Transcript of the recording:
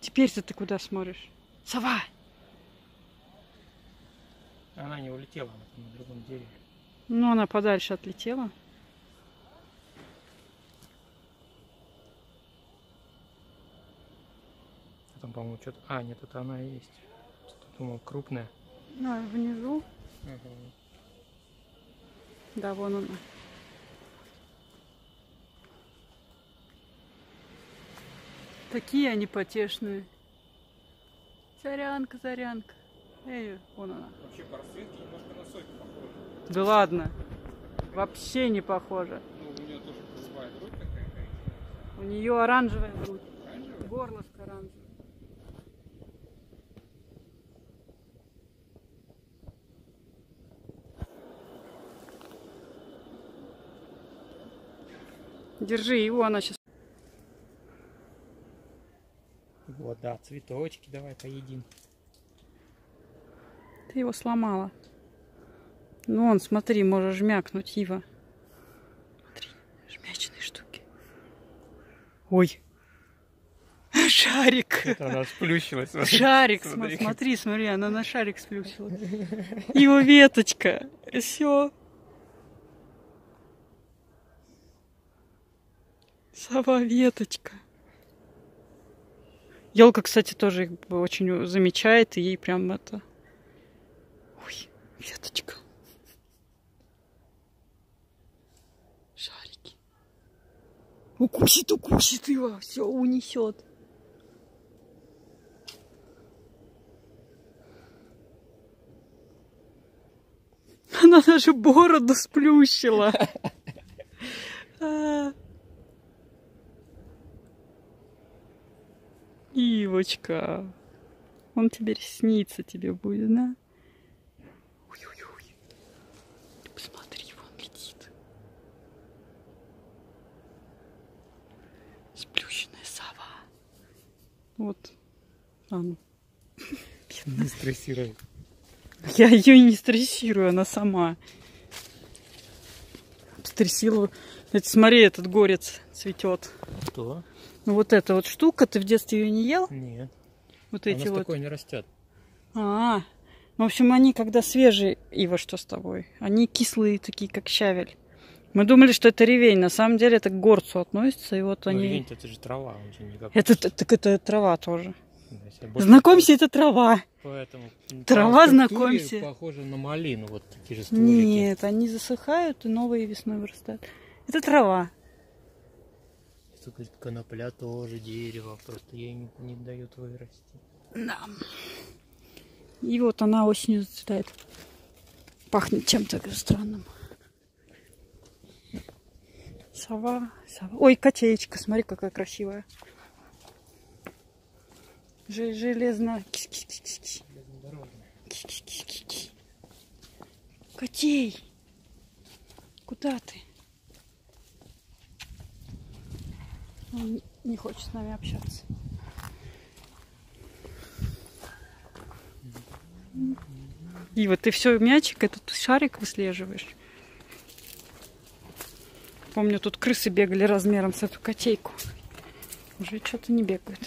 Теперь-то ты куда смотришь? Сова! Она не улетела, она на другом дереве. Ну, она подальше отлетела. А Там, по-моему, что-то... А, нет, это она и есть. Думал, крупная. А, внизу. Ага. Да, вон она. Такие они потешные. Зарянка, зарянка. Эй, вон она. Вообще по расцветке немножко на сойку похоже. Да ладно. Вообще не похоже. Ну, у нее тоже голубая грудь такая. У нее оранжевая грудь. Оранжевая? Горлышко оранжевое. Держи его, она сейчас. Вот, да, цветочки давай поедим. Ты его сломала. Ну, он, смотри, можешь жмякнуть, Ива. Смотри, жмячные штуки. Ой. Шарик. Это она сплющилась. Шарик, см- Смотри. смотри, смотри, она на шарик сплющила. Его веточка. Все. Сова веточка. Елка, кстати, тоже их очень замечает, и ей прям это. Ой, веточка. Шарики. Укусит, укусит его, все унесет. Она даже бороду сплющила. Ивочка. Он теперь снится тебе будет, да? Ой-ой-ой. Посмотри, вон летит. Сплющенная сова. Вот. А ну. Не стрессируй. Я ее не стрессирую, она сама. Стрессировала. Это, смотри, этот горец цветет. Что? Ну вот эта вот штука, ты в детстве ее не ел? Нет. Вот У эти нас вот. такое не растет. А, ну, в общем, они когда свежие, Ива, что с тобой? Они кислые, такие, как щавель. Мы думали, что это ревень. На самом деле это к горцу относится, и вот Ну, они... ревень-то это же трава, он же никак. Это, так это трава тоже. Знакомься, это трава. Поэтому Трава, по знакомься. Похоже на малину, вот такие же стволики. Нет, они засыхают и новые весной вырастают. Это трава. Что говорит, конопля тоже дерево, просто ей не, не дают вырасти. Да. И вот она осенью зацветает. Пахнет чем-то странным. Сова, сова. Ой, котеечка, смотри, какая красивая. Же- Железно. Котей! Куда ты? Он не хочет с нами общаться. Ива, ты все мячик, этот шарик выслеживаешь. Помню, тут крысы бегали размером с эту котейку. Уже что-то не бегают.